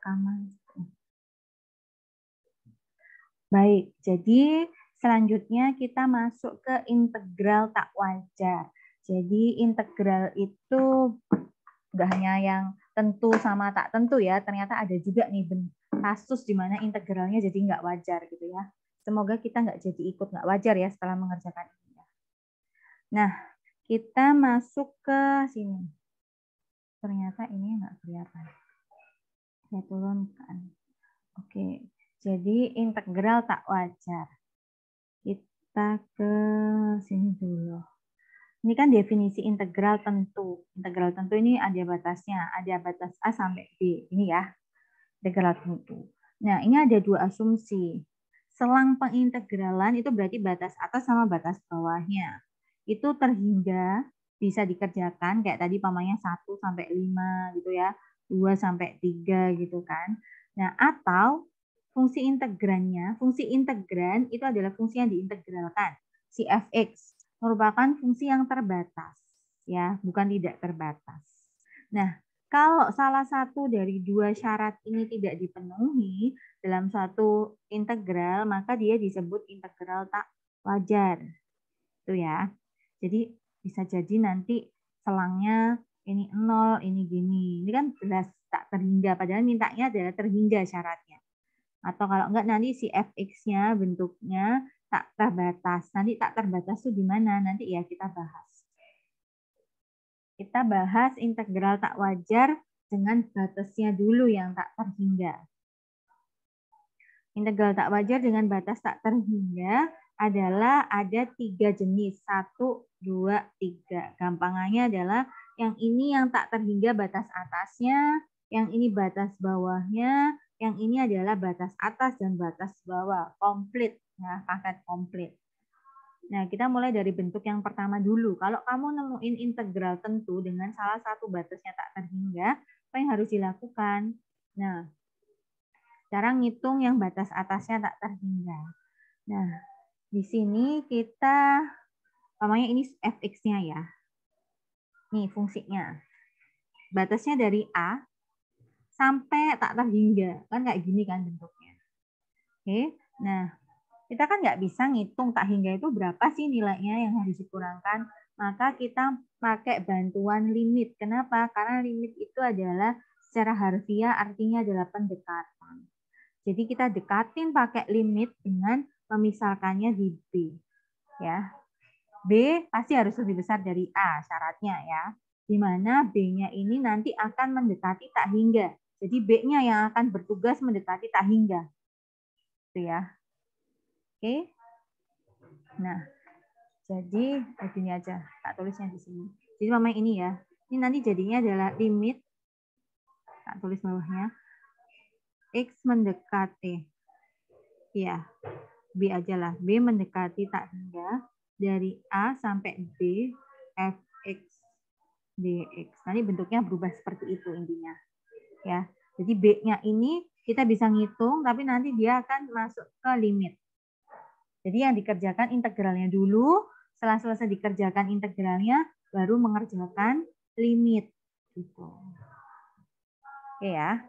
rekaman. Baik, jadi selanjutnya kita masuk ke integral tak wajar. Jadi integral itu nggak hanya yang tentu sama tak tentu ya, ternyata ada juga nih kasus di mana integralnya jadi nggak wajar gitu ya. Semoga kita nggak jadi ikut nggak wajar ya setelah mengerjakan ini. Nah, kita masuk ke sini. Ternyata ini nggak kelihatan. Saya turunkan. Oke, jadi integral tak wajar. Kita ke sini dulu. Ini kan definisi integral tentu. Integral tentu ini ada batasnya, ada batas A sampai B. Ini ya, integral tentu. Nah, ini ada dua asumsi. Selang pengintegralan itu berarti batas atas sama batas bawahnya. Itu terhingga bisa dikerjakan kayak tadi pamannya 1 sampai 5 gitu ya, 2 sampai 3 gitu kan. Nah, atau fungsi integrannya, fungsi integran itu adalah fungsi yang diintegralkan. Si fx merupakan fungsi yang terbatas, ya, bukan tidak terbatas. Nah, kalau salah satu dari dua syarat ini tidak dipenuhi dalam suatu integral, maka dia disebut integral tak wajar. Itu ya. Jadi bisa jadi nanti selangnya ini nol, ini gini. Ini kan jelas tak terhingga, padahal mintanya adalah terhingga syaratnya. Atau kalau enggak nanti si fx-nya bentuknya tak terbatas. Nanti tak terbatas itu di mana? Nanti ya kita bahas. Kita bahas integral tak wajar dengan batasnya dulu yang tak terhingga. Integral tak wajar dengan batas tak terhingga adalah ada tiga jenis. Satu, dua, tiga. Gampangannya adalah yang ini yang tak terhingga batas atasnya, yang ini batas bawahnya, yang ini adalah batas atas dan batas bawah, komplit, ya, paket komplit. Nah, kita mulai dari bentuk yang pertama dulu. Kalau kamu nemuin integral tentu dengan salah satu batasnya tak terhingga, apa yang harus dilakukan? Nah, cara ngitung yang batas atasnya tak terhingga. Nah, di sini kita, namanya ini fx-nya ya. Nih fungsinya. Batasnya dari A sampai tak terhingga. Kan kayak gini kan bentuknya. Oke, nah kita kan nggak bisa ngitung tak hingga itu berapa sih nilainya yang harus dikurangkan. Maka kita pakai bantuan limit. Kenapa? Karena limit itu adalah secara harfiah artinya adalah pendekatan. Jadi kita dekatin pakai limit dengan memisalkannya di B. Ya. B pasti harus lebih besar dari A syaratnya ya. Di mana B-nya ini nanti akan mendekati tak hingga. Jadi B-nya yang akan bertugas mendekati tak hingga. Itu ya. Oke. Nah, jadi begini aja. Tak tulisnya di sini. Jadi memang ini ya. Ini nanti jadinya adalah limit. Tak tulis bawahnya. X mendekati. Ya. B aja lah. B mendekati tak hingga dari A sampai B fx dx. Nanti bentuknya berubah seperti itu intinya ya. Jadi B-nya ini kita bisa ngitung, tapi nanti dia akan masuk ke limit. Jadi yang dikerjakan integralnya dulu, setelah selesai dikerjakan integralnya, baru mengerjakan limit. Gitu. Oke ya.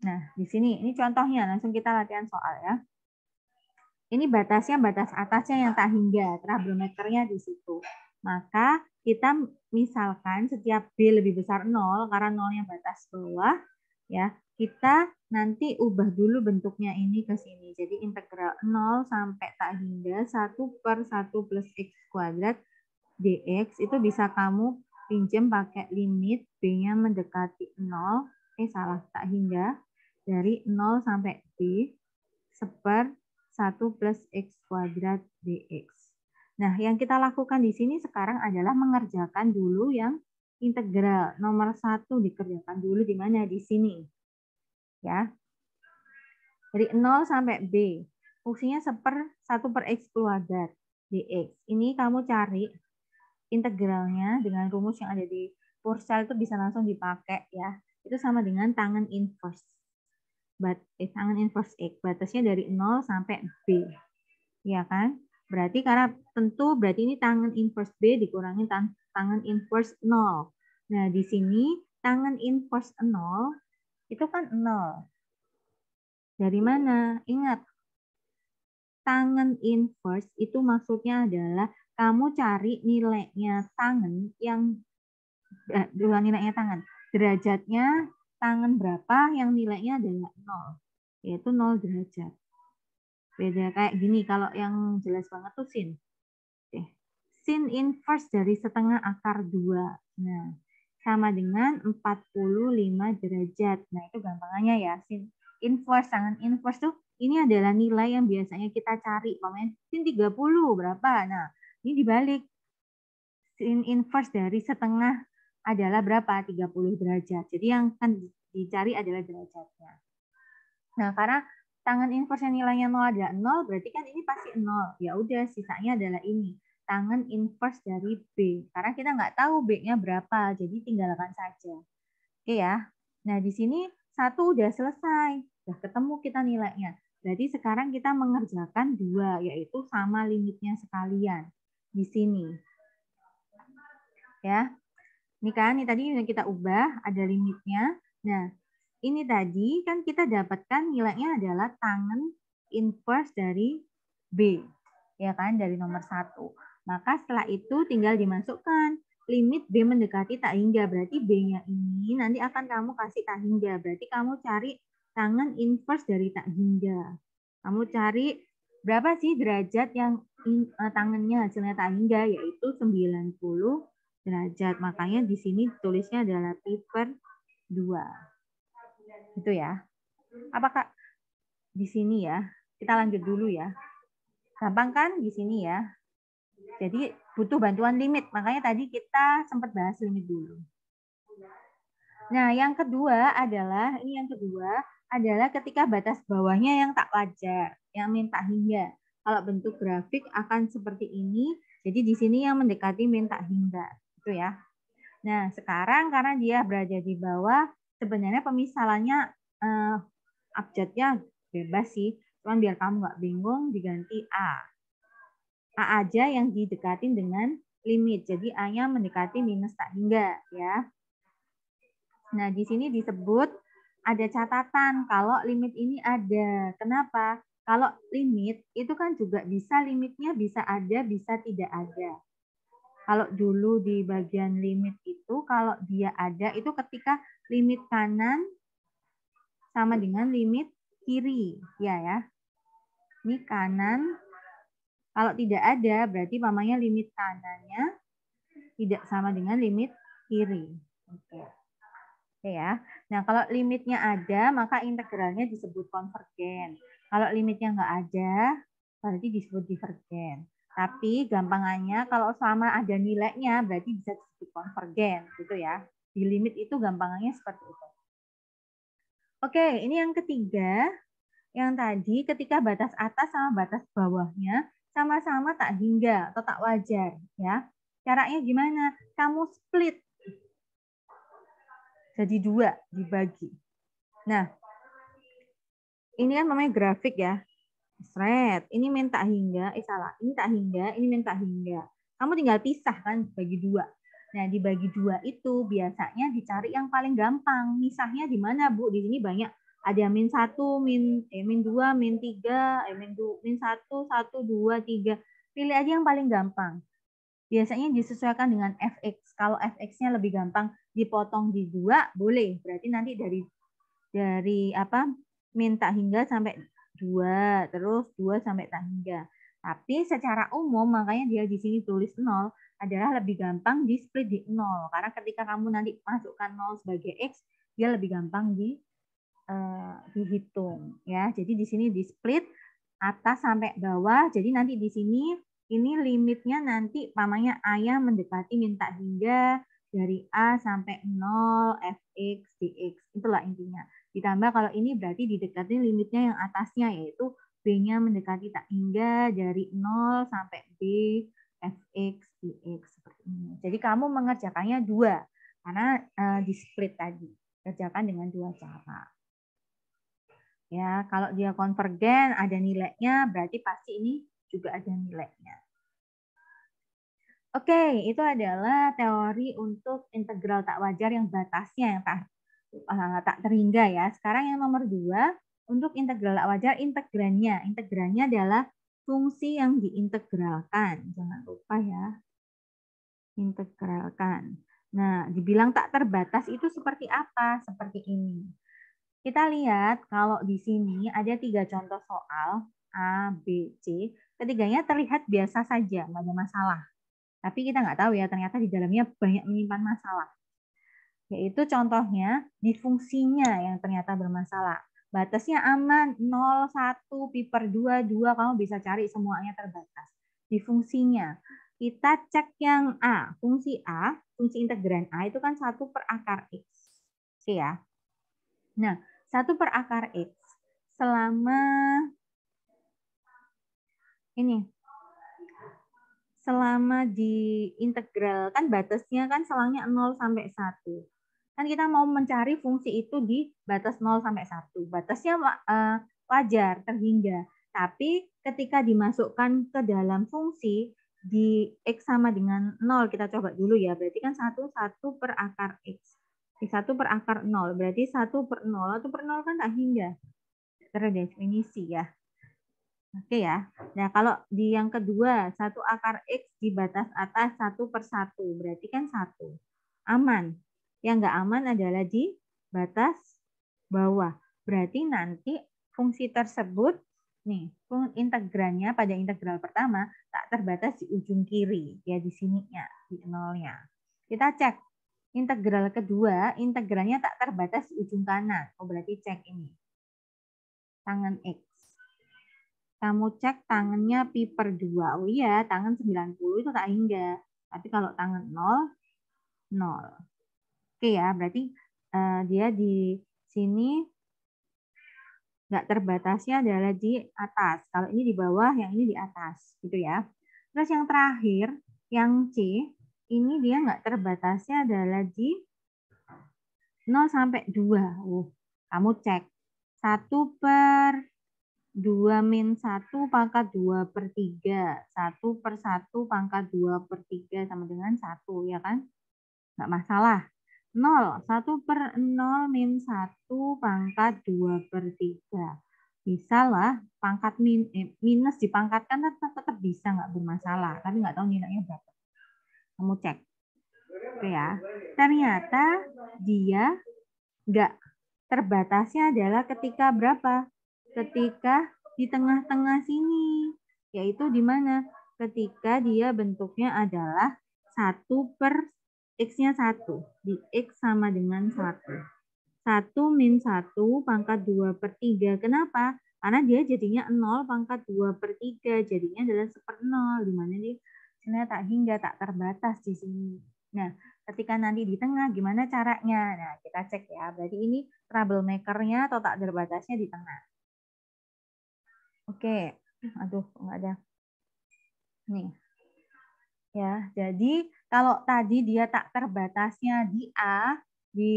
Nah, di sini, ini contohnya, langsung kita latihan soal ya. Ini batasnya, batas atasnya yang tak hingga, trabelometernya di situ. Maka kita misalkan setiap B lebih besar 0, karena 0 yang batas bawah, ya kita nanti ubah dulu bentuknya ini ke sini. Jadi integral 0 sampai tak hingga 1 per 1 plus x kuadrat dx itu bisa kamu pinjam pakai limit b-nya mendekati 0. Eh salah, tak hingga. Dari 0 sampai b seper 1 plus x kuadrat dx. Nah, yang kita lakukan di sini sekarang adalah mengerjakan dulu yang integral nomor satu dikerjakan dulu di mana? Di sini. Ya. Dari 0 sampai B. Fungsinya seper 1 per X kuadrat dx. Ini kamu cari integralnya dengan rumus yang ada di Purcell itu bisa langsung dipakai ya. Itu sama dengan tangan inverse. But, eh, tangan inverse X. Batasnya dari 0 sampai B. Ya kan? Berarti karena tentu berarti ini tangan inverse B dikurangi tangan inverse 0. Nah, di sini tangan inverse 0 itu kan 0. Dari mana? Ingat, tangen inverse itu maksudnya adalah kamu cari nilainya tangen yang eh, nilainya tangan derajatnya tangan berapa yang nilainya adalah 0 yaitu 0 derajat beda kayak gini kalau yang jelas banget tuh sin Oke. sin inverse dari setengah akar 2 nah sama dengan 45 derajat nah itu gampangannya ya sin inverse tangan inverse tuh ini adalah nilai yang biasanya kita cari. Pemain sin 30 berapa? Nah, ini dibalik. Sin inverse dari setengah adalah berapa? 30 derajat. Jadi yang akan dicari adalah derajatnya. Nah, karena tangan inverse yang nilainya 0 adalah 0, berarti kan ini pasti 0. Ya udah, sisanya adalah ini. Tangan inverse dari B. Karena kita nggak tahu B-nya berapa, jadi tinggalkan saja. Oke ya. Nah, di sini satu udah selesai. Udah ketemu kita nilainya. Berarti sekarang kita mengerjakan dua, yaitu sama limitnya sekalian di sini. Ya, ini kan, ini tadi yang kita ubah, ada limitnya. Nah, ini tadi kan kita dapatkan nilainya adalah tangan inverse dari B. Ya kan, dari nomor satu. Maka setelah itu tinggal dimasukkan limit B mendekati tak hingga. Berarti B-nya ini nanti akan kamu kasih tak hingga. Berarti kamu cari tangan inverse dari tak hingga. Kamu cari berapa sih derajat yang in, uh, tangannya hasilnya tak hingga, yaitu 90 derajat. Makanya di sini tulisnya adalah pi per 2. Gitu ya. Apakah di sini ya? Kita lanjut dulu ya. Gampang kan di sini ya? Jadi butuh bantuan limit. Makanya tadi kita sempat bahas limit dulu. Nah, yang kedua adalah ini yang kedua adalah ketika batas bawahnya yang tak wajar, yang minta hingga. Kalau bentuk grafik akan seperti ini, jadi di sini yang mendekati minta hingga, itu ya. Nah, sekarang karena dia berada di bawah, sebenarnya pemisalannya eh, abjadnya bebas sih, cuman biar kamu nggak bingung diganti A. A aja yang didekatin dengan limit, jadi A-nya mendekati minus tak hingga ya. Nah, di sini disebut ada catatan kalau limit ini ada. Kenapa? Kalau limit itu kan juga bisa limitnya bisa ada, bisa tidak ada. Kalau dulu di bagian limit itu kalau dia ada itu ketika limit kanan sama dengan limit kiri, ya ya. Ini kanan kalau tidak ada berarti mamanya limit kanannya tidak sama dengan limit kiri. Oke. Oke ya. Nah, kalau limitnya ada, maka integralnya disebut konvergen. Kalau limitnya nggak ada, berarti disebut divergen. Tapi gampangannya kalau sama ada nilainya, berarti bisa disebut konvergen, gitu ya. Di limit itu gampangannya seperti itu. Oke, ini yang ketiga. Yang tadi ketika batas atas sama batas bawahnya sama-sama tak hingga atau tak wajar, ya. Caranya gimana? Kamu split jadi dua dibagi. Nah, ini kan namanya grafik ya. Thread. Ini minta hingga, eh salah, ini tak hingga, ini minta hingga. Kamu tinggal pisah kan bagi dua. Nah, dibagi dua itu biasanya dicari yang paling gampang. Misahnya di mana, Bu? Di sini banyak ada min satu, min eh, min dua, min tiga, eh, min du, min satu, satu, dua, tiga. Pilih aja yang paling gampang. Biasanya disesuaikan dengan fx. Kalau fx-nya lebih gampang, dipotong di dua boleh berarti nanti dari dari apa minta hingga sampai dua terus dua sampai tak hingga tapi secara umum makanya dia di sini tulis nol adalah lebih gampang di split di nol karena ketika kamu nanti masukkan nol sebagai x dia lebih gampang di uh, dihitung ya jadi di sini di split atas sampai bawah jadi nanti di sini ini limitnya nanti pamannya ayah mendekati minta hingga dari A sampai 0 fx dx. Itulah intinya. Ditambah kalau ini berarti didekati limitnya yang atasnya yaitu B-nya mendekati tak hingga dari 0 sampai B fx dx seperti ini. Jadi kamu mengerjakannya dua karena uh, di split tadi. Kerjakan dengan dua cara. Ya, kalau dia konvergen ada nilainya berarti pasti ini juga ada nilainya. Oke, itu adalah teori untuk integral tak wajar yang batasnya yang uh, tak terhingga ya. Sekarang yang nomor dua untuk integral tak wajar integrannya. Integrannya adalah fungsi yang diintegralkan. Jangan lupa ya. Integralkan. Nah, dibilang tak terbatas itu seperti apa? Seperti ini. Kita lihat kalau di sini ada tiga contoh soal A, B, C. Ketiganya terlihat biasa saja, nggak ada masalah. Tapi kita nggak tahu ya, ternyata di dalamnya banyak menyimpan masalah. Yaitu contohnya di fungsinya yang ternyata bermasalah. Batasnya aman, 0, 1, pi per 2, 2, kamu bisa cari semuanya terbatas. Di fungsinya, kita cek yang A. Fungsi A, fungsi integran A itu kan 1 per akar X. Oke ya. Nah, 1 per akar X selama ini selama di integral kan batasnya kan selangnya 0 sampai 1. Kan kita mau mencari fungsi itu di batas 0 sampai 1. Batasnya uh, wajar terhingga. Tapi ketika dimasukkan ke dalam fungsi di X sama dengan 0, kita coba dulu ya. Berarti kan 1, 1 per akar X. 1 per akar 0. Berarti 1 per 0. 1 per 0 kan tak hingga. Terdefinisi ya. Oke ya. Nah, kalau di yang kedua, satu akar X di batas atas satu per satu, berarti kan satu. Aman. Yang nggak aman adalah di batas bawah. Berarti nanti fungsi tersebut, nih, integrannya pada integral pertama tak terbatas di ujung kiri, ya di sininya, di nolnya. Kita cek. Integral kedua, integralnya tak terbatas di ujung kanan. Oh, berarti cek ini. Tangan X kamu cek tangannya pi per 2. Oh iya, tangan 90 itu tak hingga. Tapi kalau tangan 0, 0. Oke ya, berarti uh, dia di sini nggak terbatasnya adalah di atas. Kalau ini di bawah, yang ini di atas. Gitu ya. Terus yang terakhir, yang C, ini dia nggak terbatasnya adalah di 0 sampai 2. Uh, kamu cek. 1 per 2 min 1 pangkat 2 per 3. 1 per 1 pangkat 2 per 3 sama dengan 1, ya kan? Nggak masalah. 0. 1 per 0 min 1 pangkat 2 per 3. Bisa lah, pangkat min, eh, minus dipangkatkan tetap, tetap bisa, nggak bermasalah. Tapi nggak tahu nilainya berapa. Kamu cek. Oke ya. Ternyata dia nggak terbatasnya adalah ketika berapa? ketika di tengah-tengah sini, yaitu di mana? Ketika dia bentuknya adalah 1 per X-nya 1. Di X sama dengan 1. 1 min 1 pangkat 2 per 3. Kenapa? Karena dia jadinya 0 pangkat 2 per 3. Jadinya adalah 1 per 0. Di mana dia sebenarnya tak hingga, tak terbatas di sini. Nah, ketika nanti di tengah, gimana caranya? Nah, kita cek ya. Berarti ini troublemaker-nya atau tak terbatasnya di tengah. Oke, aduh nggak ada. Nih, ya. Jadi kalau tadi dia tak terbatasnya di A di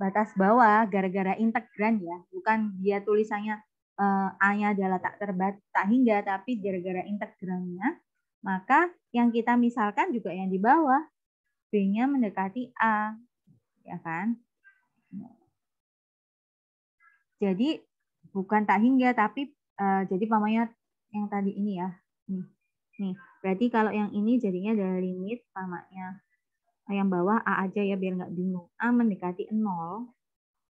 batas bawah gara-gara integran ya, bukan dia tulisannya uh, A-nya adalah tak terbatas tak hingga, tapi gara-gara integrannya, maka yang kita misalkan juga yang di bawah B-nya mendekati A, ya kan? Jadi bukan tak hingga tapi Uh, jadi pamannya yang tadi ini ya. Nih. Nih, berarti kalau yang ini jadinya ada limit pamannya yang bawah A aja ya biar nggak bingung. A mendekati 0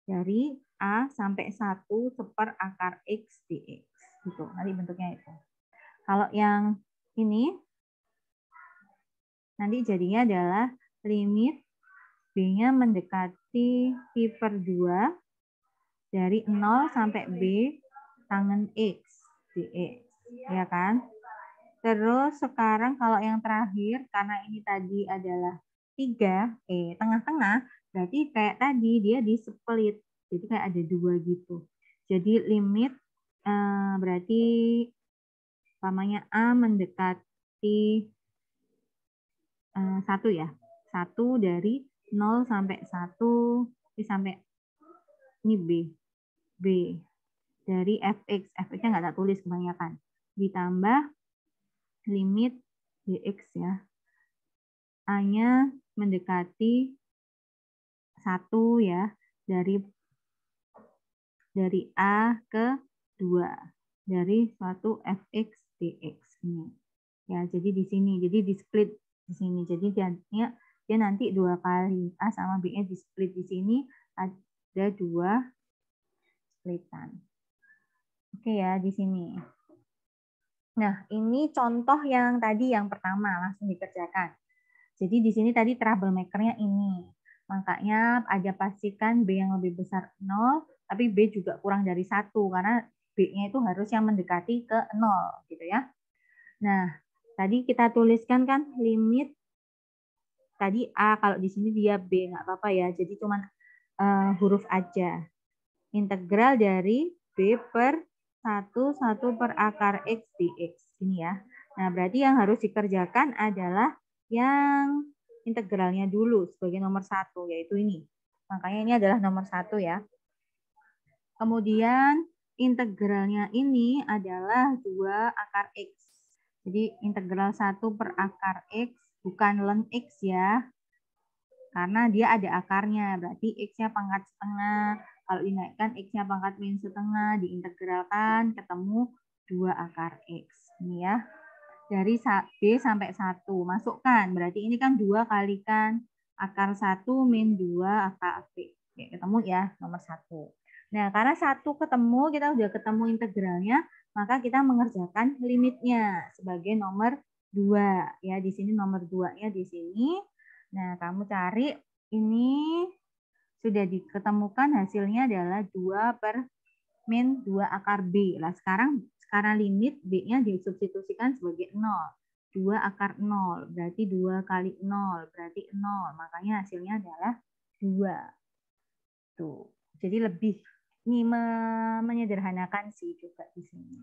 dari A sampai 1 seper akar X dx. Gitu. Nanti bentuknya itu. Kalau yang ini nanti jadinya adalah limit B-nya mendekati pi per 2 dari 0 sampai B tangan X di X, ya kan? Terus sekarang kalau yang terakhir, karena ini tadi adalah 3, eh tengah-tengah, berarti kayak tadi dia di split. Jadi kayak ada dua gitu. Jadi limit eh, berarti namanya A mendekati eh, satu ya. Satu dari 0 sampai 1 sampai ini B. B dari fx. fx-nya nggak tak tulis kebanyakan. Ditambah limit dx ya. A-nya mendekati satu ya dari dari A ke 2 dari suatu fx dx ini. Ya, jadi di sini, jadi di split di sini. Jadi dia dia nanti dua kali A sama B-nya di split di sini ada dua splitan. Oke ya, di sini. Nah, ini contoh yang tadi yang pertama langsung dikerjakan. Jadi di sini tadi trouble maker-nya ini. Makanya ada pastikan B yang lebih besar 0, tapi B juga kurang dari satu karena B-nya itu harus yang mendekati ke 0 gitu ya. Nah, tadi kita tuliskan kan limit tadi A, kalau di sini dia B, nggak apa-apa ya. Jadi cuma uh, huruf aja. Integral dari B per 1, 1 per akar X dx. Ini ya. Nah, berarti yang harus dikerjakan adalah yang integralnya dulu sebagai nomor satu, yaitu ini. Makanya ini adalah nomor satu ya. Kemudian integralnya ini adalah 2 akar X. Jadi integral 1 per akar X bukan ln X ya. Karena dia ada akarnya, berarti X-nya pangkat setengah. Kalau dinaikkan X-nya pangkat min setengah, diintegralkan ketemu 2 akar X. Ini ya. Dari B sampai 1. Masukkan, berarti ini kan 2 kalikan akar 1 min 2 akar B. Oke, ketemu ya nomor 1. Nah, karena satu ketemu, kita sudah ketemu integralnya, maka kita mengerjakan limitnya sebagai nomor 2. Ya, di sini nomor 2-nya di sini. Nah, kamu cari ini sudah diketemukan hasilnya adalah 2 per min 2 akar B. Lah sekarang sekarang limit B-nya disubstitusikan sebagai 0. 2 akar 0, berarti 2 kali 0, berarti 0. Makanya hasilnya adalah 2. Tuh. Jadi lebih ini menyederhanakan sih juga di sini.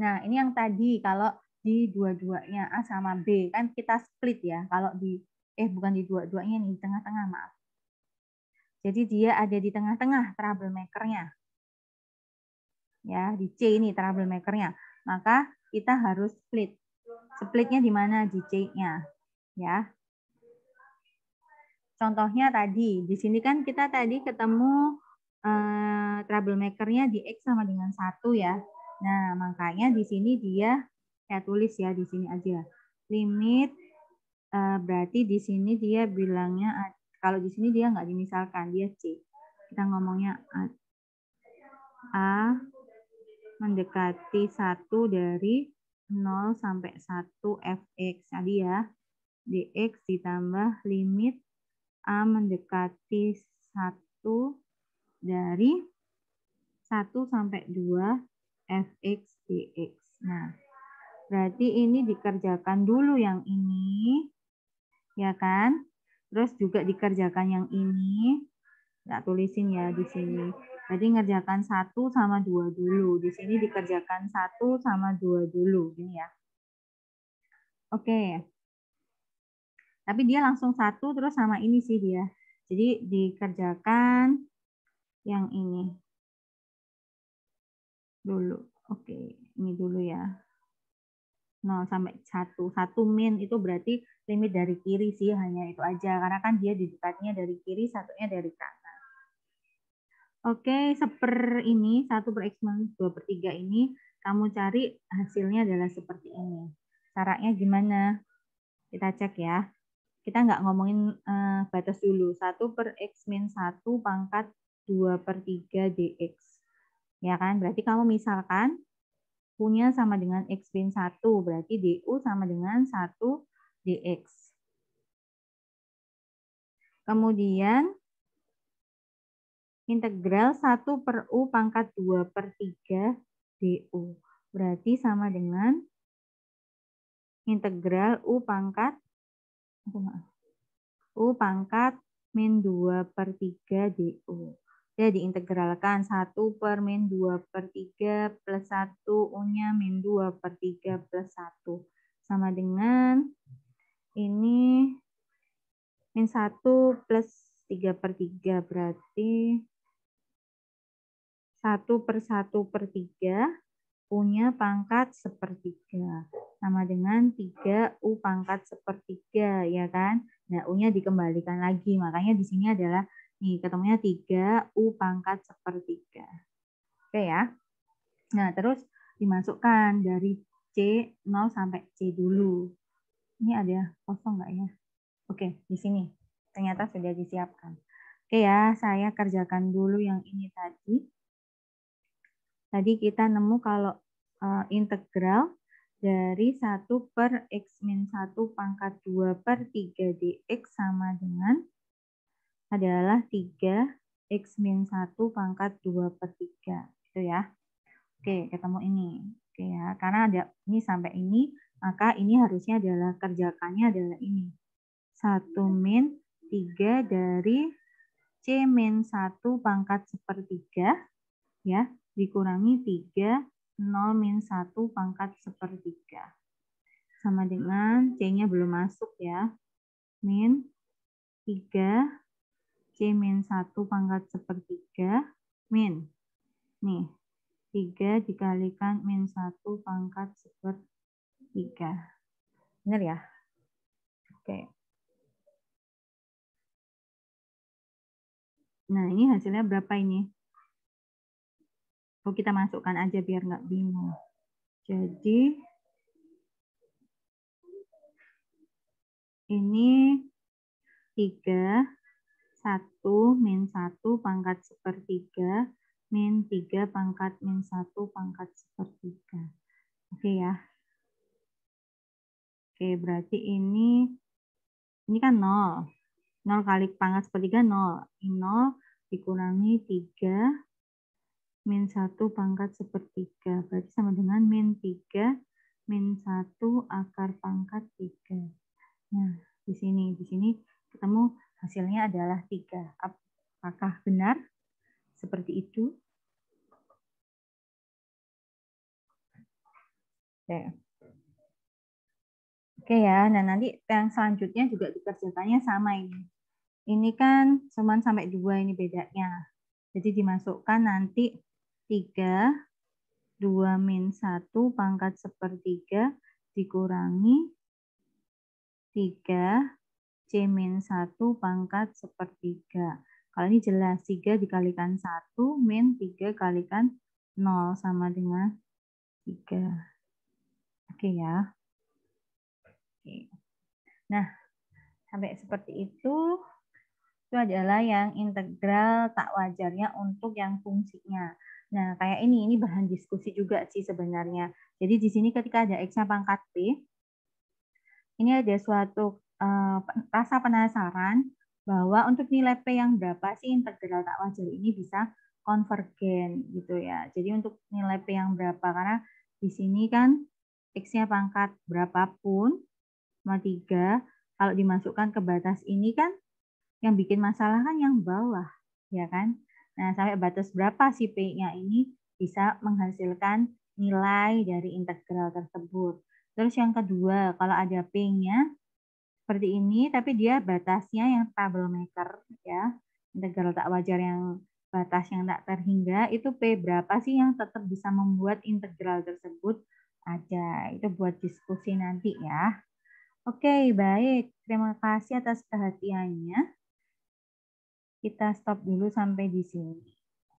Nah, ini yang tadi kalau di dua-duanya A sama B kan kita split ya. Kalau di eh bukan di dua-duanya nih, di tengah-tengah maaf. Jadi dia ada di tengah-tengah trouble maker-nya. Ya, di C ini trouble maker-nya. Maka kita harus split. Splitnya di mana? Di C-nya. Ya. Contohnya tadi, di sini kan kita tadi ketemu uh, troublemaker-nya di X sama dengan satu ya. Nah, makanya di sini dia saya tulis ya di sini aja. Limit uh, berarti di sini dia bilangnya kalau di sini dia nggak dimisalkan, dia C. Kita ngomongnya A, A mendekati satu dari 0 sampai 1 fx tadi ya. dx ditambah limit A mendekati 1 dari 1 sampai 2 fx dx. Nah, berarti ini dikerjakan dulu yang ini, ya kan? Terus juga dikerjakan yang ini. Nggak tulisin ya di sini. Jadi ngerjakan satu sama dua dulu. Di sini dikerjakan satu sama dua dulu, gini ya. Oke. Tapi dia langsung satu terus sama ini sih dia. Jadi dikerjakan yang ini dulu. Oke, ini dulu ya. 0 sampai 1. 1 min itu berarti limit dari kiri sih, hanya itu aja. Karena kan dia di dekatnya dari kiri, satunya dari kanan. Oke, seper ini, 1 per X minus 2 per 3 ini, kamu cari hasilnya adalah seperti ini. Caranya gimana? Kita cek ya. Kita nggak ngomongin uh, batas dulu. 1 per X min 1 pangkat 2 per 3 dx. Ya kan? Berarti kamu misalkan punya sama dengan x bin 1. Berarti du sama dengan 1 dx. Kemudian integral 1 per u pangkat 2 per 3 du. Berarti sama dengan integral u pangkat u pangkat min 2 per 3 du. Ya, diintegralkan 1 per min 2 per 3 plus 1 U-nya min 2 per 3 plus 1. Sama dengan ini min 1 plus 3 per 3 berarti 1 per 1 per 3 U-nya pangkat sepertiga. Sama dengan 3 U pangkat sepertiga, ya kan? Nah, U-nya dikembalikan lagi. Makanya di sini adalah Nih, ketemunya 3 U pangkat sepertiga. Oke ya. Nah, terus dimasukkan dari C 0 sampai C dulu. Ini ada kosong nggak ya? Oke, di sini. Ternyata sudah disiapkan. Oke ya, saya kerjakan dulu yang ini tadi. Tadi kita nemu kalau uh, integral dari 1 per X min 1 pangkat 2 per 3 dx sama dengan adalah 3 X min 1 pangkat 2 per 3. Gitu ya. Oke, ketemu ini. Oke ya, karena ada ini sampai ini, maka ini harusnya adalah kerjakannya adalah ini. 1 min 3 dari C min 1 pangkat sepertiga, ya, dikurangi 3, 0 min 1 pangkat sepertiga. Sama dengan C-nya belum masuk ya. Min 3, C min 1 pangkat sepertiga, min. Nih, 3 dikalikan min 1 pangkat sepertiga. Benar ya? Oke. Nah, ini hasilnya berapa ini? Oh, kita masukkan aja biar nggak bingung. Jadi, ini 3, 1, min 1 pangkat sepertiga, min 3 pangkat min 1 pangkat sepertiga. Oke ya. Oke, berarti ini ini kan 0. 0 kali pangkat sepertiga 0. 0 dikurangi 3 min 1 pangkat sepertiga. Berarti sama dengan min 3 min 1 akar pangkat 3. Nah, di sini di sini ketemu hasilnya adalah 3. Apakah benar seperti itu? Oke. Oke ya, nah nanti yang selanjutnya juga dikerjakannya sama ini. Ini kan cuma sampai dua ini bedanya. Jadi dimasukkan nanti 3, 2 min 1 pangkat sepertiga dikurangi 3 C min 1 pangkat sepertiga. Kalau ini jelas 3 dikalikan 1 min 3 kalikan 0 sama dengan 3. Oke ya. Oke. Nah, sampai seperti itu itu adalah yang integral tak wajarnya untuk yang fungsinya. Nah, kayak ini ini bahan diskusi juga sih sebenarnya. Jadi di sini ketika ada x-nya pangkat p, ini ada suatu uh, rasa penasaran bahwa untuk nilai p yang berapa sih integral tak wajar ini bisa konvergen gitu ya. Jadi untuk nilai p yang berapa karena di sini kan X-nya pangkat berapapun, sama 3, kalau dimasukkan ke batas ini kan yang bikin masalah kan yang bawah, ya kan? Nah, sampai batas berapa si P-nya ini bisa menghasilkan nilai dari integral tersebut. Terus yang kedua, kalau ada P-nya seperti ini, tapi dia batasnya yang troublemaker, ya. Integral tak wajar yang batas yang tak terhingga, itu P berapa sih yang tetap bisa membuat integral tersebut ada. Itu buat diskusi nanti ya. Oke, baik. Terima kasih atas perhatiannya. Kita stop dulu sampai di sini.